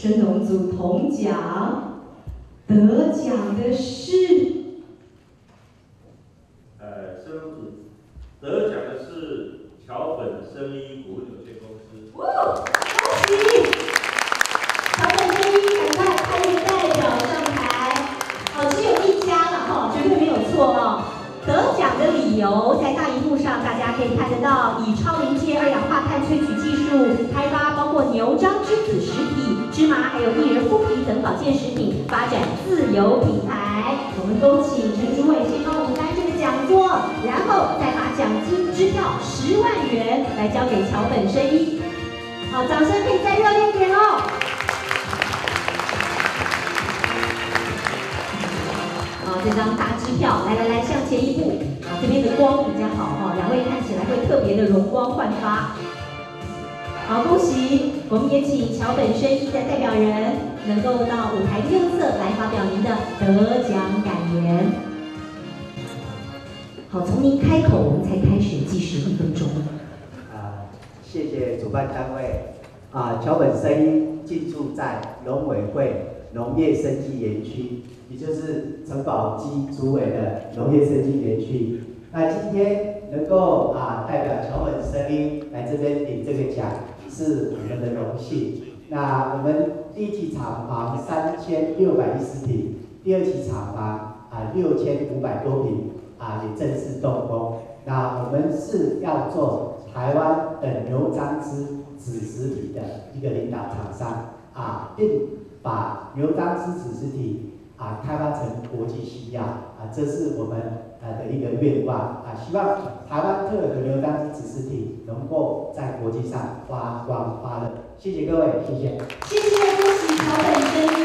神农组铜奖，得奖的是呃，生农组得奖的是桥本生医股有限公司。哦，恭喜！桥本生医，赶快派一个代表上台。好，只有一家了哈，绝对没有错哦。得奖的理由在大荧幕上大家可以看得到，以超临界二氧化碳萃取技术有薏仁麸皮等保健食品，发展自有品牌。我们恭请陈主委先帮我们颁这个讲座，然后再把奖金支票十万元来交给桥本生一。好，掌声可以再热烈一点哦。啊，这张大支票，来来来，向前一步。啊，这边的光比较好哈，两位看起来会特别的容光焕发。好，恭喜！我们也请桥本生一的代表人能够到舞台右侧来发表您的得奖感言。好，从您开口，我们才开始计时一分钟。啊，谢谢主办单位。啊，桥本生医进驻在农委会农业生技园区，也就是陈宝基主委的农业生技园区。那今天能够啊代表桥本声音来这边领这个奖，是我们的荣幸。那我们第一期厂房三千六百一十平，第二期厂房啊六千五百多平啊也正式动工。那我们是要做台湾的牛樟芝子实体的一个领导厂商啊，并把牛樟芝子实体啊开发成国际需要啊，这是我们呃的一个愿望啊，希望台湾特有的牛樟芝子实体能够在国际上发光发热。谢谢各位，谢谢。谢谢。恭喜曹总